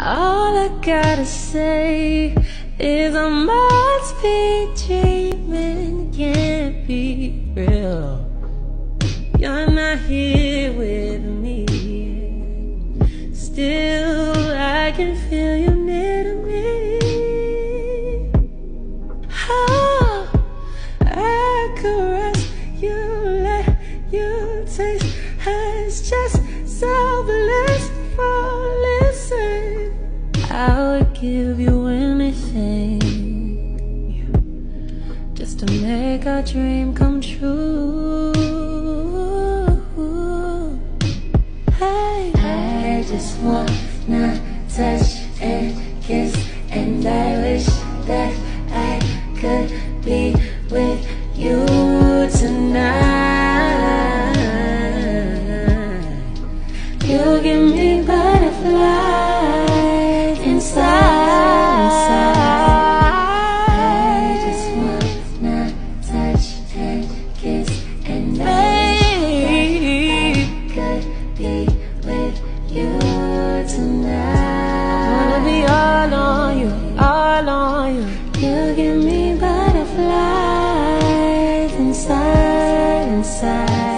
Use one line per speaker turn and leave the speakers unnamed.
All I gotta say is I must be dreaming, can't be real. You're not here with me. Still, I can feel you near to me. Oh, I caress you, let you taste. It's just so blissful. I would give you anything just to make our dream come true. Hey,
I just wanna touch and kiss, and I wish that I could be with you tonight. You give me butterflies
you.
You give me butterflies inside, inside.